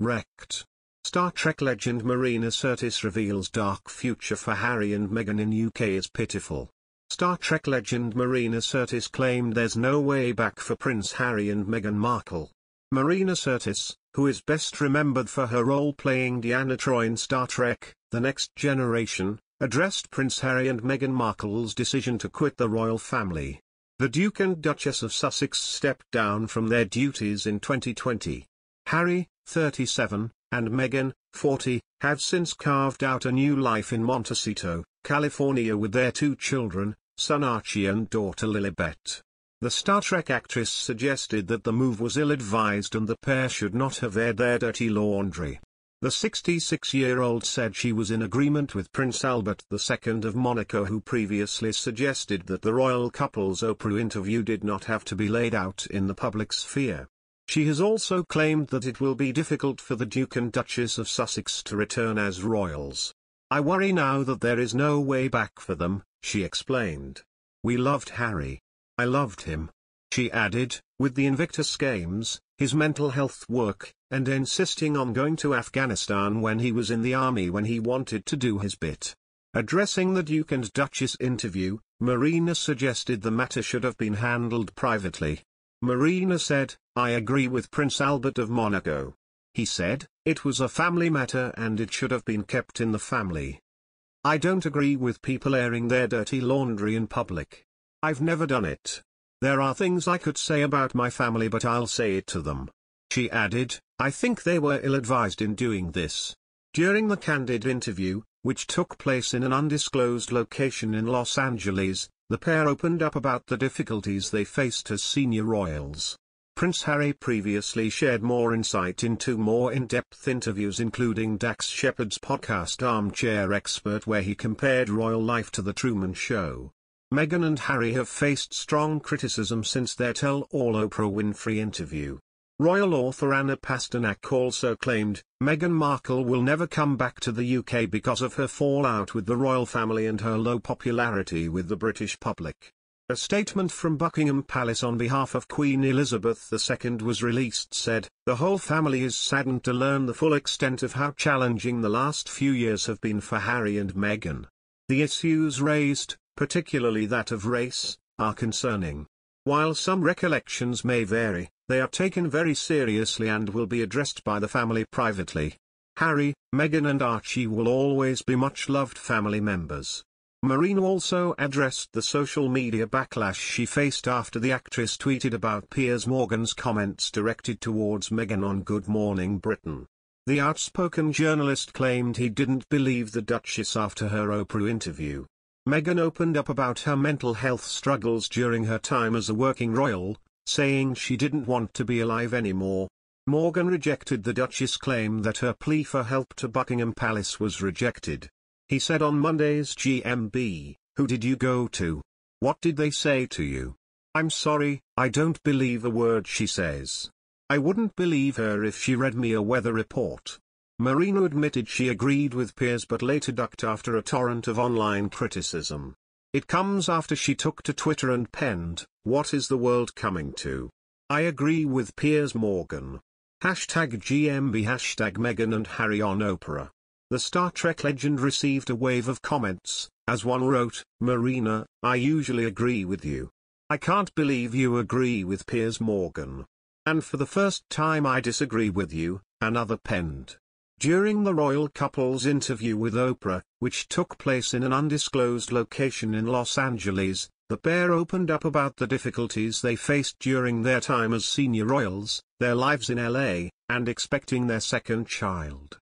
Wrecked. Star Trek legend Marina Sirtis reveals dark future for Harry and Meghan in UK is pitiful. Star Trek legend Marina Sirtis claimed there's no way back for Prince Harry and Meghan Markle. Marina Sirtis, who is best remembered for her role playing Deanna Troi in Star Trek, The Next Generation, addressed Prince Harry and Meghan Markle's decision to quit the royal family. The Duke and Duchess of Sussex stepped down from their duties in 2020. Harry, 37, and Meghan, 40, have since carved out a new life in Montecito, California with their two children, son Archie and daughter Lilibet. The Star Trek actress suggested that the move was ill-advised and the pair should not have aired their dirty laundry. The 66-year-old said she was in agreement with Prince Albert II of Monaco who previously suggested that the royal couple's Oprah interview did not have to be laid out in the public sphere. She has also claimed that it will be difficult for the Duke and Duchess of Sussex to return as royals. I worry now that there is no way back for them, she explained. We loved Harry. I loved him. She added, with the Invictus Games, his mental health work, and insisting on going to Afghanistan when he was in the army when he wanted to do his bit. Addressing the Duke and Duchess interview, Marina suggested the matter should have been handled privately. Marina said, I agree with Prince Albert of Monaco. He said, it was a family matter and it should have been kept in the family. I don't agree with people airing their dirty laundry in public. I've never done it. There are things I could say about my family but I'll say it to them. She added, I think they were ill-advised in doing this. During the candid interview, which took place in an undisclosed location in Los Angeles, the pair opened up about the difficulties they faced as senior royals. Prince Harry previously shared more insight into more in-depth interviews including Dax Shepard's podcast Armchair Expert where he compared royal life to The Truman Show. Meghan and Harry have faced strong criticism since their tell-all Oprah Winfrey interview. Royal author Anna Pasternak also claimed, Meghan Markle will never come back to the UK because of her fallout with the royal family and her low popularity with the British public. A statement from Buckingham Palace on behalf of Queen Elizabeth II was released said, The whole family is saddened to learn the full extent of how challenging the last few years have been for Harry and Meghan. The issues raised, particularly that of race, are concerning. While some recollections may vary, they are taken very seriously and will be addressed by the family privately. Harry, Meghan and Archie will always be much loved family members. Marina also addressed the social media backlash she faced after the actress tweeted about Piers Morgan's comments directed towards Meghan on Good Morning Britain. The outspoken journalist claimed he didn't believe the Duchess after her Oprah interview. Meghan opened up about her mental health struggles during her time as a working royal, saying she didn't want to be alive anymore. Morgan rejected the Duchess' claim that her plea for help to Buckingham Palace was rejected. He said on Monday's GMB, Who did you go to? What did they say to you? I'm sorry, I don't believe a word she says. I wouldn't believe her if she read me a weather report. Marina admitted she agreed with Piers but later ducked after a torrent of online criticism. It comes after she took to Twitter and penned, What is the world coming to? I agree with Piers Morgan. Hashtag GMB Hashtag Meghan and Harry on Oprah. The Star Trek legend received a wave of comments, as one wrote, Marina, I usually agree with you. I can't believe you agree with Piers Morgan. And for the first time I disagree with you, another penned. During the royal couple's interview with Oprah, which took place in an undisclosed location in Los Angeles, the pair opened up about the difficulties they faced during their time as senior royals, their lives in LA, and expecting their second child.